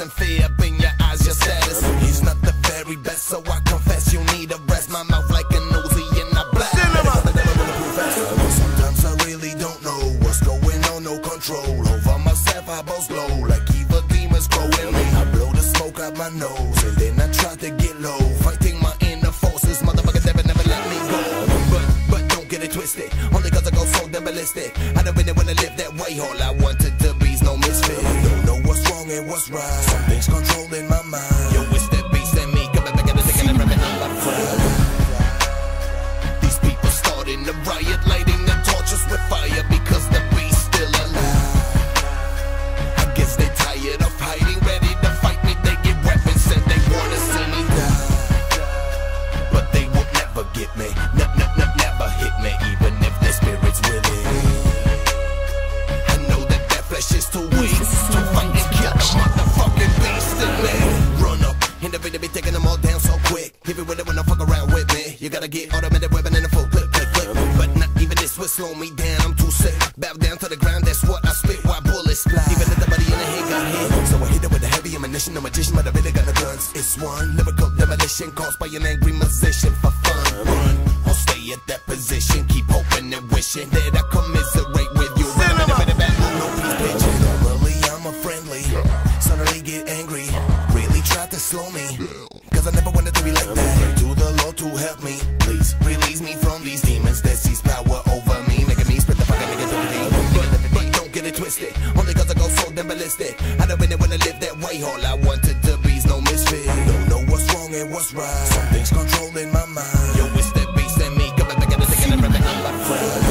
and fear in your eyes, your status. He's not the very best, so I confess you need a rest. My mouth like a nosy and I blast. Sometimes I really don't know what's going on, no control over myself. I boast low like evil demons growing me. I blow the smoke out my nose and then I try to get low, fighting my inner forces. Motherfucker never, never let me go. But, but don't get it twisted. Only cause I go so damn ballistic. I don't really wanna live that way. All I want to be's and what's right. Something's controlling my gotta get automated weapon in a full clip, clip, clip. But not even this would slow me down. I'm too sick. Bow down to the ground, that's what I spit. While bullets fly. Even if the body in the head got hit. So I hit it with the heavy ammunition. A magician, but I really got the guns. It's one lyrical demolition caused by an angry musician for fun. Run, I'll stay at that position. Keep hoping and wishing that I commiserate with you. Pitching. Normally I'm a friendly. Suddenly get angry. Really tried to slow me. I never wanted to be like that. Pray to the Lord to help me. Please release me from these demons that seize power over me. Making me spit the fucking negativity. But, but don't get it twisted. Only cause I go so damn ballistic. I don't really wanna live that way. All I wanted to be's no misfit. Don't know what's wrong and what's right. Something's controlling my mind. Yo, it's that beast in me. Coming back and taking and on my friend.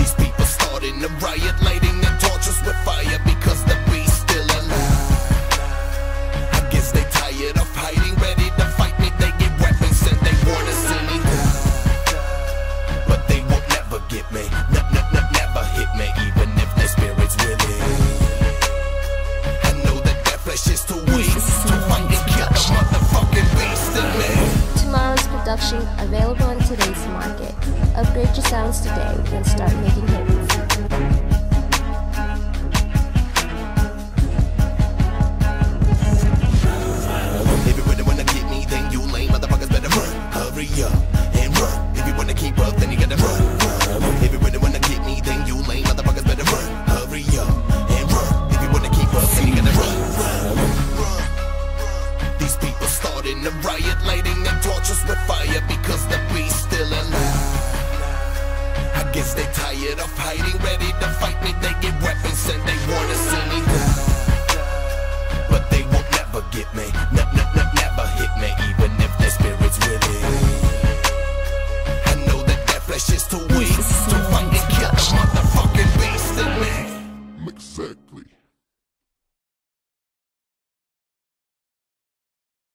These people starting a riot, lighting their torches with fire never hit me, even if their spirit's willing. I know that flesh is too weak to fight and kill the motherfucking beast in me. Tomorrow's production available in today's market. Upgrade your sounds today and start making in a riot, lighting their torches with fire because the beast still alive. I guess they're tired of hiding, ready to fight me. They get weapons and they